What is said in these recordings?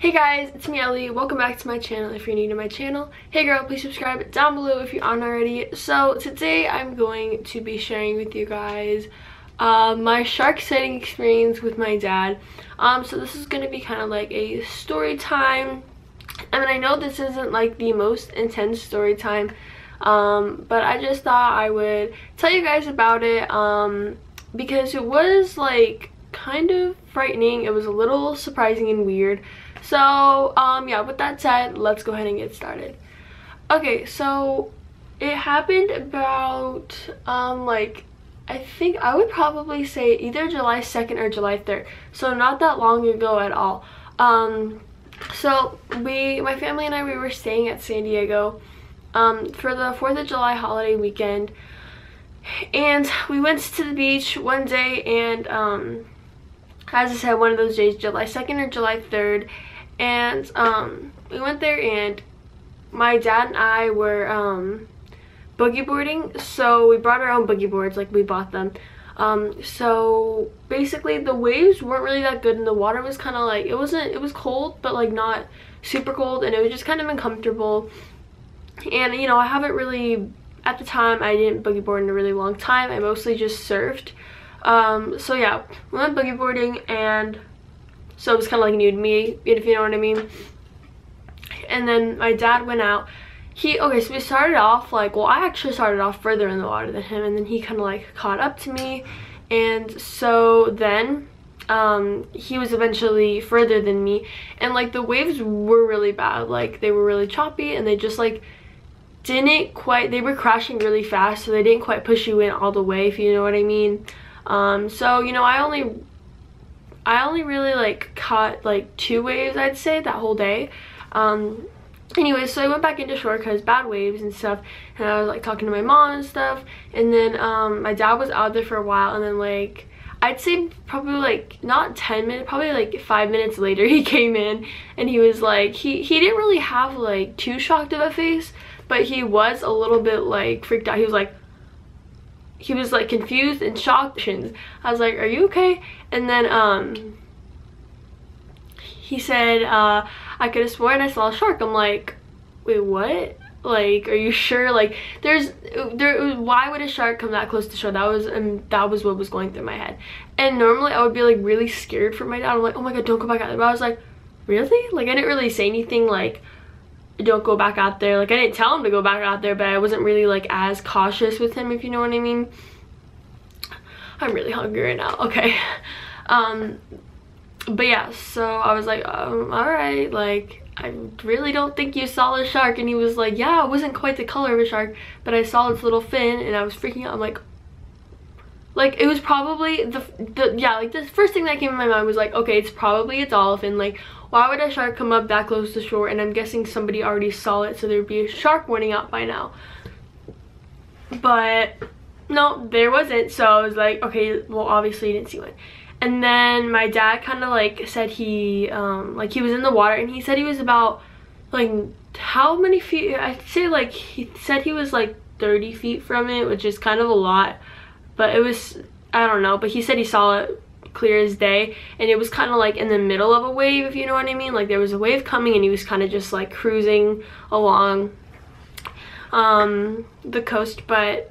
Hey guys, it's me Ellie. Welcome back to my channel if you're new to my channel. Hey girl, please subscribe down below if you aren't already. So today I'm going to be sharing with you guys uh, my shark sighting experience with my dad. Um, so this is going to be kind of like a story time. I mean, I know this isn't like the most intense story time, um, but I just thought I would tell you guys about it um, because it was like kind of frightening. It was a little surprising and weird. So, um, yeah, with that said, let's go ahead and get started. Okay, so it happened about, um, like, I think I would probably say either July 2nd or July 3rd. So not that long ago at all. Um, so we, my family and I, we were staying at San Diego um, for the 4th of July holiday weekend. And we went to the beach one day and um, as I said, one of those days, July 2nd or July 3rd. And um, we went there and my dad and I were um, boogie boarding. So we brought our own boogie boards, like we bought them. Um, so basically the waves weren't really that good and the water was kind of like, it wasn't, it was cold, but like not super cold and it was just kind of uncomfortable. And you know, I haven't really, at the time, I didn't boogie board in a really long time. I mostly just surfed. Um, so yeah, we went boogie boarding and so it was kind of like new to me, if you know what I mean. And then my dad went out. He, okay, so we started off like, well, I actually started off further in the water than him and then he kind of like caught up to me. And so then um, he was eventually further than me and like the waves were really bad. Like they were really choppy and they just like didn't quite, they were crashing really fast so they didn't quite push you in all the way if you know what I mean. Um, so, you know, I only, I only really like caught like two waves, I'd say, that whole day. Um, anyway, so I went back into shore because bad waves and stuff. And I was like talking to my mom and stuff. And then um, my dad was out there for a while. And then like, I'd say probably like not 10 minutes, probably like five minutes later he came in and he was like, he, he didn't really have like too shocked of a face, but he was a little bit like freaked out. He was like, he was like confused and shocked. I was like, are you okay? And then um, he said, uh, I could have sworn I saw a shark. I'm like, wait, what? Like, are you sure? Like, there's, there, why would a shark come that close to shore? That was, um, that was what was going through my head. And normally I would be like really scared for my dad. I'm like, oh my God, don't go back out there. But I was like, really? Like, I didn't really say anything like, don't go back out there. Like I didn't tell him to go back out there, but I wasn't really like as cautious with him, if you know what I mean. I'm really hungry right now. Okay. Um, but yeah, so I was like, um, all right, like I really don't think you saw the shark. And he was like, yeah, it wasn't quite the color of a shark, but I saw its little fin and I was freaking out. I'm like, like it was probably the, the yeah like the first thing that came in my mind was like okay it's probably a dolphin. Like why would a shark come up that close to shore? And i'm guessing somebody already saw it so there'd be a shark warning out by now. But no there wasn't. So i was like okay well obviously you didn't see one. And then my dad kind of like said he um like he was in the water and he said he was about like how many feet i'd say like he said he was like 30 feet from it which is kind of a lot but it was i don't know but he said he saw it clear as day and it was kind of like in the middle of a wave if you know what i mean. Like there was a wave coming and he was kind of just like cruising along um the coast but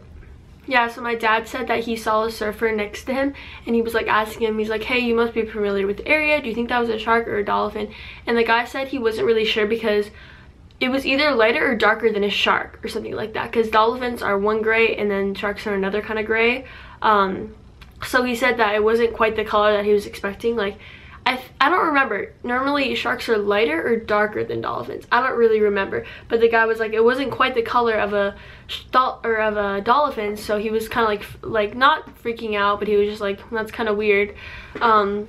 yeah so my dad said that he saw a surfer next to him and he was like asking him he's like hey you must be familiar with the area. Do you think that was a shark or a dolphin? And the guy said he wasn't really sure because it was either lighter or darker than a shark or something like that because dolphins are one gray and then sharks are another kind of gray. Um, so he said that it wasn't quite the color that he was expecting like I, I don't remember. Normally sharks are lighter or darker than dolphins. I don't really remember. But the guy was like it wasn't quite the color of a or of a dolphin so he was kind of like like not freaking out but he was just like that's kind of weird. Um,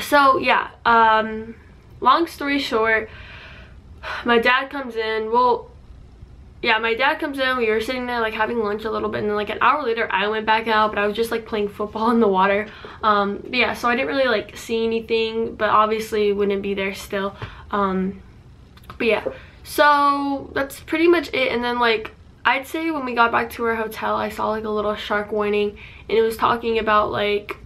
so yeah um, long story short my dad comes in well yeah my dad comes in we were sitting there like having lunch a little bit and then like an hour later i went back out but i was just like playing football in the water. Um yeah so i didn't really like see anything but obviously wouldn't be there still. Um but yeah so that's pretty much it and then like i'd say when we got back to our hotel i saw like a little shark warning and it was talking about like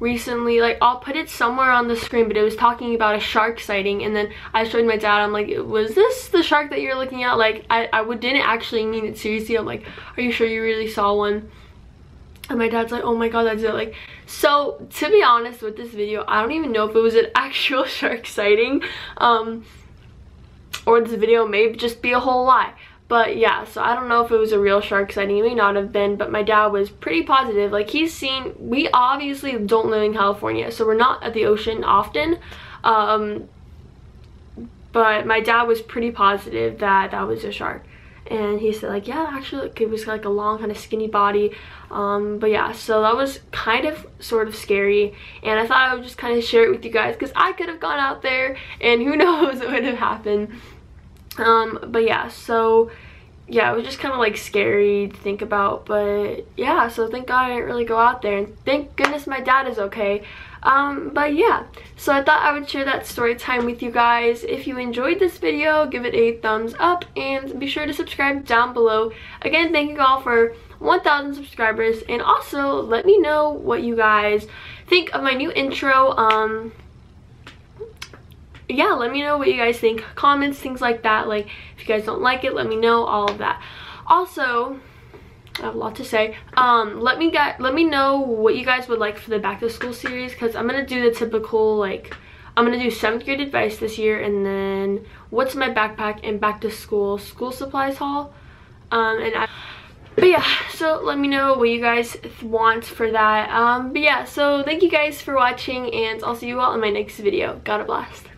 recently like I'll put it somewhere on the screen but it was talking about a shark sighting and then I showed my dad I'm like was this the shark that you're looking at? Like I, I didn't actually mean it seriously I'm like are you sure you really saw one? And my dad's like oh my god that's it. Like so to be honest with this video I don't even know if it was an actual shark sighting um or this video may just be a whole lie but yeah, so I don't know if it was a real shark sighting. It may not have been, but my dad was pretty positive. Like he's seen, we obviously don't live in California, so we're not at the ocean often. Um, but my dad was pretty positive that that was a shark. And he said like, yeah, actually it was like a long kind of skinny body. Um, but yeah, so that was kind of sort of scary. And I thought I would just kind of share it with you guys because I could have gone out there and who knows what would have happened um but yeah so yeah it was just kind of like scary to think about but yeah so thank god i didn't really go out there and thank goodness my dad is okay. Um but yeah so i thought i would share that story time with you guys. If you enjoyed this video give it a thumbs up and be sure to subscribe down below. Again thank you all for 1000 subscribers and also let me know what you guys think of my new intro. Um yeah, let me know what you guys think. Comments, things like that. Like, if you guys don't like it, let me know, all of that. Also, I have a lot to say. Um, let me get, let me know what you guys would like for the back to school series because I'm gonna do the typical like I'm gonna do seventh grade advice this year and then what's my backpack and back to school school supplies haul. Um, and I, but yeah, so let me know what you guys want for that. Um, but yeah, so thank you guys for watching and I'll see you all in my next video. God bless.